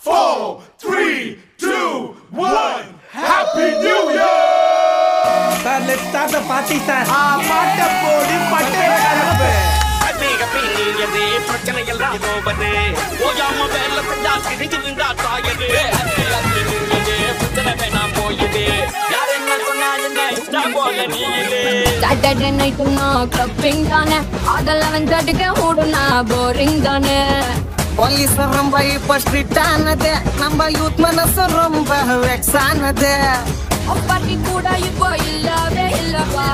four, three, two, one. Happy New Year! Sir let start the party sir பாட்ட போடி பட்டே கலப்பு அதிக பெரியது பிரச்சனை எல்லாம் போவது ஓயாம வேலை செஞ்சா கிழிஞ்சு நின்றா தாயது பிரச்சனை வேணாம் போயுது யார் என்ன சொன்னா என்ன இஷ்டா போல நீ இது சாட்டர்டே நைட்டு நான் கிளப்பிங் தானே அதெல்லாம் வந்து அடிக்க ஓடுனா போரிங் தானே ಪೊಲೀಸ್ ರಂಬ ಇಪ್ಪ ಸ್ಟ್ರಿಟ್ ಅನ್ನದೆ ನಮ್ಮ ಯೂತ್ ಮನಸ್ಸು ರಂಬ ವ್ಯಕ್ಸಾನದೆ ಒಬ್ಬರಿಗೆ ಕೂಡ ಇಬ್ಬ ಇಲ್ಲವೇ ಇಲ್ಲವಾ